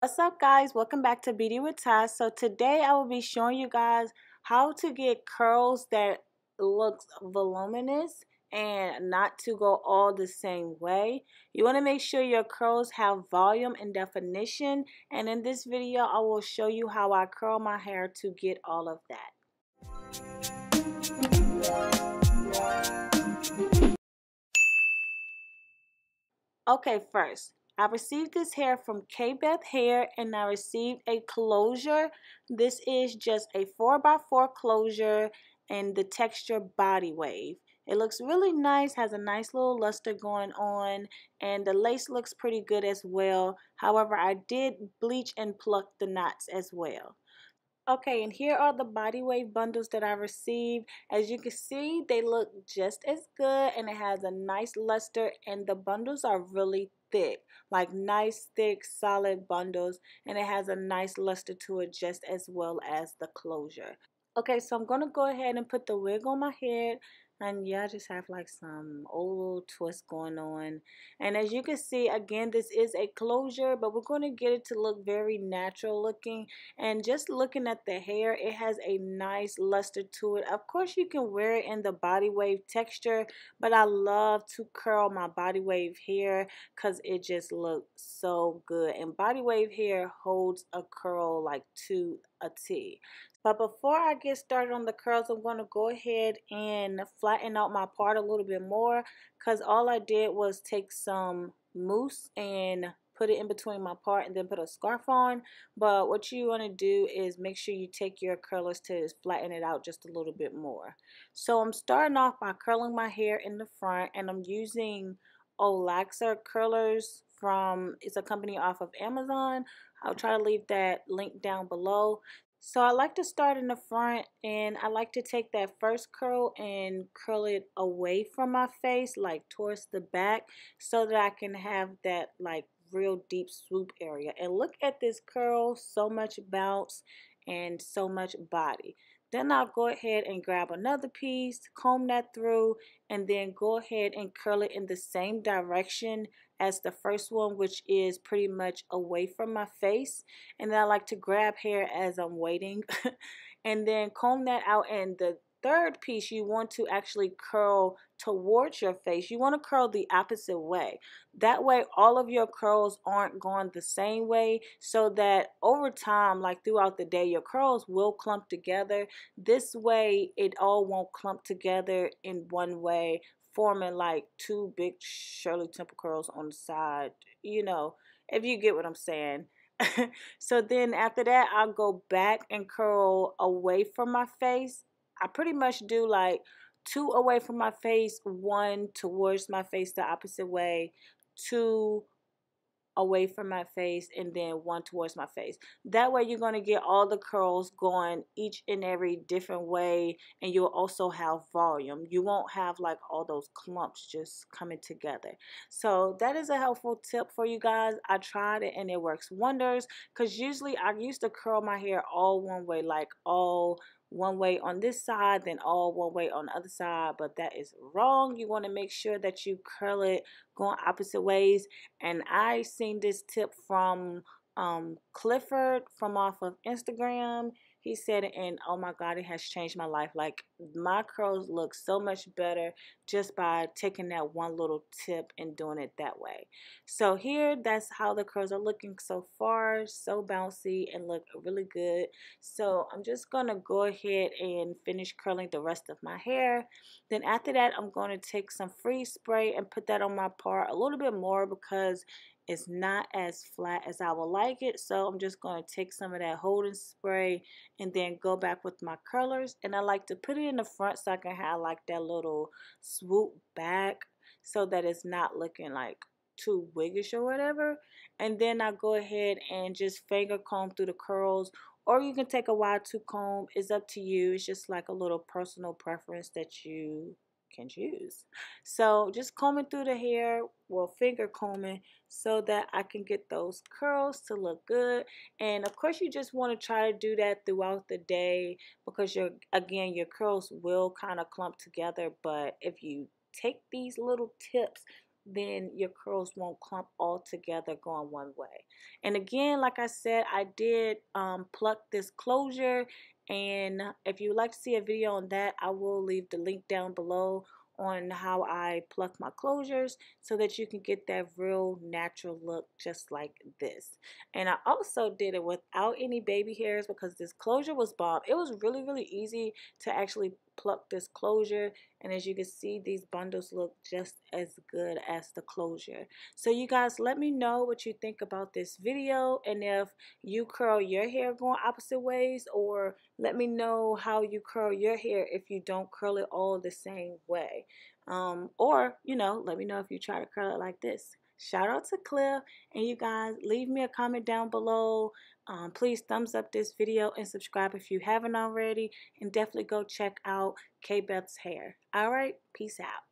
What's up guys? Welcome back to Beauty with Taz. So today I will be showing you guys how to get curls that looks voluminous and not to go all the same way. You want to make sure your curls have volume and definition and in this video I will show you how I curl my hair to get all of that. Okay, first, I received this hair from Kbeth Hair and I received a closure. This is just a 4x4 closure and the texture body wave. It looks really nice, has a nice little luster going on, and the lace looks pretty good as well. However, I did bleach and pluck the knots as well. Okay, and here are the body wave bundles that I received. As you can see, they look just as good and it has a nice luster and the bundles are really thick, like nice, thick, solid bundles and it has a nice luster to it just as well as the closure. Okay, so I'm going to go ahead and put the wig on my head and yeah, just have like some old twist going on. And as you can see, again, this is a closure, but we're going to get it to look very natural looking. And just looking at the hair, it has a nice luster to it. Of course, you can wear it in the body wave texture, but I love to curl my body wave hair because it just looks so good. And body wave hair holds a curl like to a T. But before I get started on the curls, I'm going to go ahead and flatten out my part a little bit more because all I did was take some mousse and put it in between my part and then put a scarf on. But what you want to do is make sure you take your curlers to flatten it out just a little bit more. So I'm starting off by curling my hair in the front and I'm using Olaxa curlers from it's a company off of Amazon. I'll try to leave that link down below. So I like to start in the front and I like to take that first curl and curl it away from my face like towards the back so that I can have that like real deep swoop area. And look at this curl, so much bounce and so much body. Then I'll go ahead and grab another piece, comb that through, and then go ahead and curl it in the same direction as the first one, which is pretty much away from my face. And then I like to grab hair as I'm waiting and then comb that out. And the third piece, you want to actually curl towards your face. You want to curl the opposite way. That way, all of your curls aren't going the same way so that over time, like throughout the day, your curls will clump together. This way, it all won't clump together in one way forming like two big Shirley Temple curls on the side, you know, if you get what I'm saying. so then after that, I'll go back and curl away from my face. I pretty much do like two away from my face, one towards my face the opposite way, two away from my face and then one towards my face. That way you're going to get all the curls going each and every different way and you'll also have volume. You won't have like all those clumps just coming together. So that is a helpful tip for you guys. I tried it and it works wonders because usually I used to curl my hair all one way like all one way on this side, then all one way on the other side, but that is wrong. You want to make sure that you curl it going opposite ways. And I seen this tip from um, Clifford from off of Instagram. He said, and oh my God, it has changed my life. Like my curls look so much better just by taking that one little tip and doing it that way. So here, that's how the curls are looking so far. So bouncy and look really good. So I'm just to go ahead and finish curling the rest of my hair. Then after that, I'm going to take some free spray and put that on my part a little bit more because it's not as flat as I would like it. So I'm just going to take some of that holding spray and then go back with my curlers. And I like to put it in the front so I can have like that little swoop back so that it's not looking like too wiggish or whatever. And then I go ahead and just finger comb through the curls or you can take a wide tooth comb. It's up to you. It's just like a little personal preference that you can choose. So just combing through the hair, well finger combing so that I can get those curls to look good. And of course you just want to try to do that throughout the day because your again your curls will kind of clump together. But if you take these little tips then your curls won't clump all together going one way. And again, like I said, I did um, pluck this closure and if you would like to see a video on that, I will leave the link down below on how I pluck my closures so that you can get that real natural look just like this. And I also did it without any baby hairs because this closure was bomb. It was really, really easy to actually pluck this closure and as you can see these bundles look just as good as the closure. So you guys let me know what you think about this video and if you curl your hair going opposite ways or let me know how you curl your hair if you don't curl it all the same way. Um, or you know let me know if you try to curl it like this shout out to Cliff. And you guys leave me a comment down below. Um, please thumbs up this video and subscribe if you haven't already. And definitely go check out Kbeth's hair. All right peace out